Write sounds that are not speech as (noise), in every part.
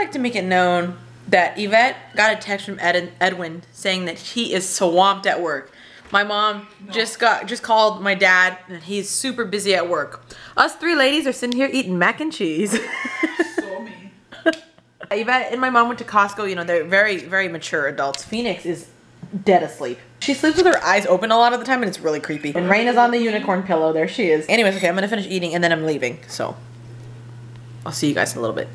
like to make it known that Yvette got a text from Ed- Edwin saying that he is swamped at work. My mom just got just called my dad and he's super busy at work. Us three ladies are sitting here eating mac and cheese. (laughs) So me. (laughs) Yvette and my mom went to Costco. You know, they're very, very mature adults. Phoenix is dead asleep. She sleeps with her eyes open a lot of the time and it's really creepy. And Rain is on the unicorn pillow. There she is. Anyways, okay, I'm gonna finish eating and then I'm leaving. So I'll see you guys in a little bit.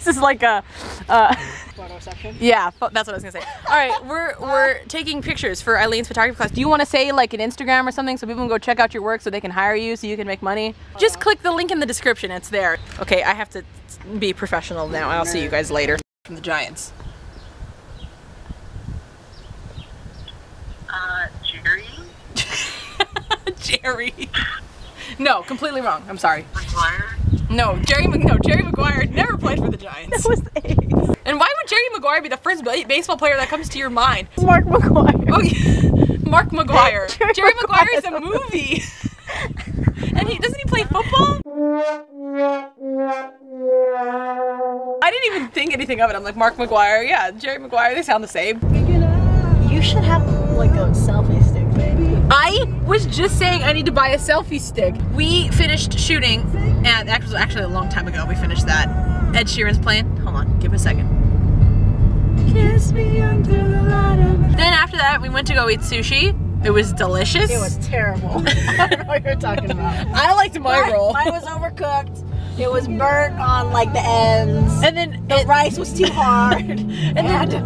this is like a, uh, Photo section. (laughs) yeah, that's what I was gonna say. All right, we're we're taking pictures for Eileen's photography class. Do you want to say like an Instagram or something so people can go check out your work so they can hire you so you can make money? Just click the link in the description. It's there. Okay, I have to be professional now. I'll see you guys later. From the Giants. Uh, Jerry (laughs) Jerry. No, completely wrong. I'm sorry. McGuire. No, Jerry. No, Jerry Maguire never played for the Giants. That was the A's. And why would Jerry Maguire be the first baseball player that comes to your mind? Mark McGwire. Oh, yeah. (laughs) Mark McGwire. Jerry Jerry Maguire is a movie. (laughs) and he doesn't he play football? I didn't even think anything of it. I'm like Mark McGwire. Yeah, Jerry Maguire. They sound the same. You should have like a selfie. I was just saying I need to buy a selfie stick. We finished shooting, and that was actually a long time ago. We finished that. Ed Sheeran's playing. Hold on, give me a second. Kiss me under the light of Then after that, we went to go eat sushi. It was delicious. It was terrible. (laughs) I don't know what you're talking about. I liked my roll. Mine was overcooked. It was burnt on like the ends. and then the it- rice was too hard. (laughs) and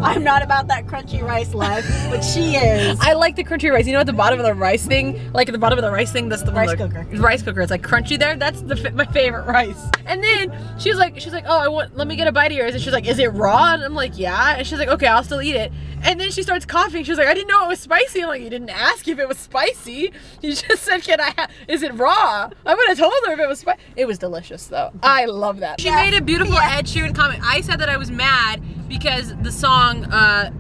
I'm not about that crunchy rice life, but she is. I like the crunchy rice. You know at the bottom of the rice thing, like at the bottom of the rice thing, that's the Rice that- cooker. Rice cooker. It's like crunchy there. That's the my favorite rice. And then she's like, she's like, oh, I want, let me get a bite of yours. And she's like, is it raw? And I'm like, yeah. And she's like, okay, I'll still eat it. And then she starts coughing. She's like, I didn't know it was spicy. I'm like, you didn't ask if it was spicy. You (laughs) just said, can I? Ha- is it raw? I would have told her if it was spicy. It was delicious though. I love that. She made a beautiful Ed Sheeran comment. I said that I was mad because the song. uh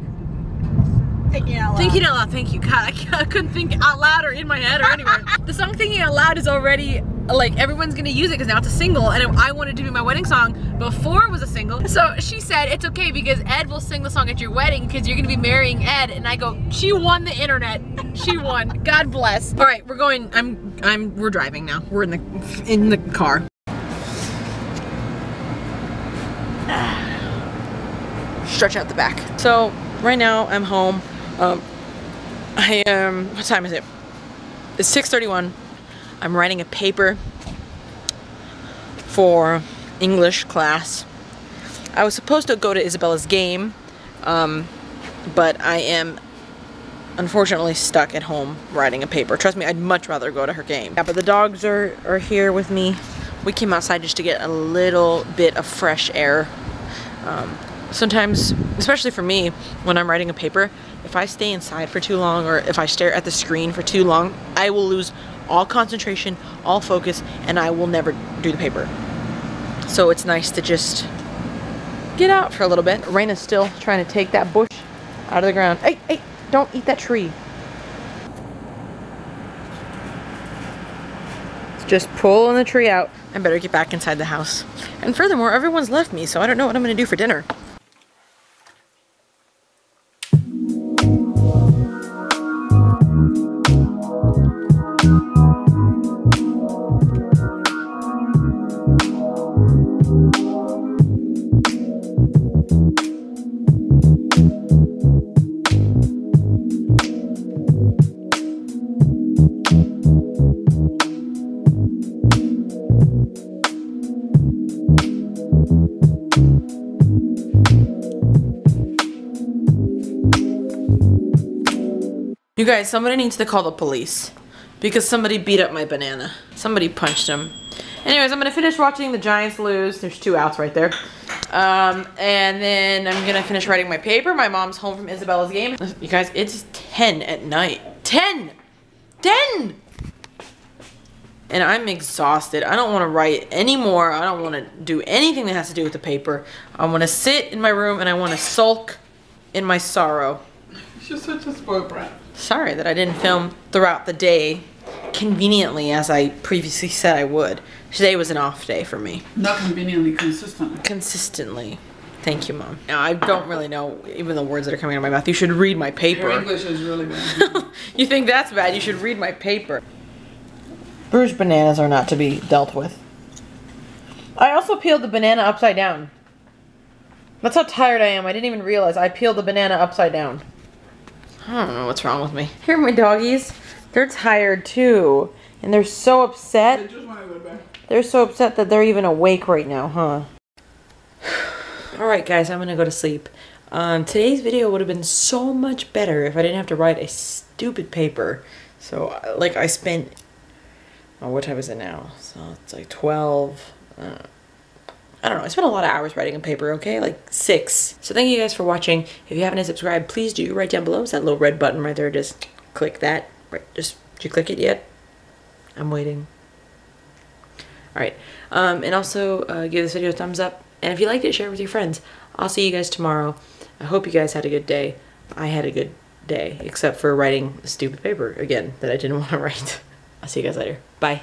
thinking out loud. Thinking out loud, thank you. God, I, I couldn't think out loud or in my head or anywhere. the song Thinking Out Loud is already, like, everyone's gonna use it because now it's a single, and I wanted to be my wedding song before it was a single. So she said, it's okay because Ed will sing the song at your wedding because you're gonna be marrying Ed. And I go, she won the internet. She won. God bless. All right, we're going, I'm, I'm, we're driving now. We're in the, in the car. Stretch out the back. So right now I'm home. Um, I am. What time is it? It's 6:31. I'm writing a paper for English class. I was supposed to go to Isabella's game, um, but I am unfortunately stuck at home writing a paper. Trust me, I'd much rather go to her game. Yeah, but the dogs are are here with me. We came outside just to get a little bit of fresh air. Um, sometimes, especially for me, when I'm writing a paper, if I stay inside for too long or if I stare at the screen for too long, I will lose all concentration, all focus, and I will never do the paper. So it's nice to just get out for a little bit. Raina's still trying to take that bush out of the ground. Hey, hey, don't eat that tree. Just pulling the tree out. I better get back inside the house. And furthermore, everyone's left me, so I don't know what I'm gonna do for dinner. You guys, somebody needs to call the police because somebody beat up my banana. Somebody punched him. Anyways, I'm gonna finish watching the Giants lose. There's two outs right there. Um, and then I'm gonna finish writing my paper. My mom's home from Isabella's game. You guys, it's 10 at night. 10! 10! And I'm exhausted. I don't want to write anymore. I don't want to do anything that has to do with the paper. I want to sit in my room and I want to sulk in my sorrow. She's such a spoiled brat. Sorry that I didn't film throughout the day conveniently as I previously said I would. Today was an off day for me. Not conveniently consistent. Consistently. Thank you, Mom. Now, I don't really know even the words that are coming out of my mouth. You should read my paper. Your. English is really bad. (laughs) you think that's bad? You should read my paper. Bruised bananas are not to be dealt with. I also peeled the banana upside down. That's how tired I am. I didn't even realize I peeled the banana upside down. I don't know what's wrong with me. Here are my doggies. They're tired too. And they're so I upset. just want to go back. They're so upset that they're even awake right now, huh? (sighs) Alright, guys, I'm gonna go to sleep. Um, today's video would have been so much better if I didn't have to write a stupid paper. So, uh, like, I spent. Oh, what time is it now? So, it's like 12. Uh, I don't know. I spent a lot of hours writing a paper, okay? Like six. So, thank you guys for watching. If you haven't subscribed, please do. Right down below is that little red button right there. Just click that. Right. Just, did you click it yet? I'm waiting. All right. Um, and also uh, give this video a thumbs up. And if you liked it, share it with your friends. I'll see you guys tomorrow. I hope you guys had a good day. I had a good day, except for writing a stupid paper again that I didn't (laughs) want to write. I'll see you guys later. Bye.